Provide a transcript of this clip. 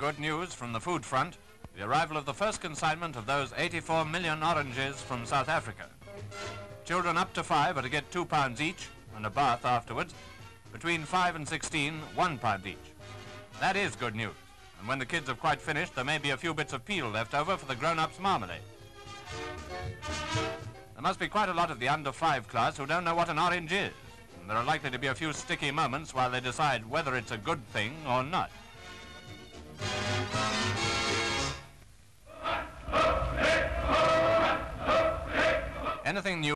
good news from the food front, the arrival of the first consignment of those 84 million oranges from South Africa. Children up to five are to get two pounds each and a bath afterwards. Between five and 16, one pound each. That is good news. And when the kids have quite finished, there may be a few bits of peel left over for the grown-ups' marmalade. There must be quite a lot of the under five class who don't know what an orange is. And there are likely to be a few sticky moments while they decide whether it's a good thing or not. Anything new?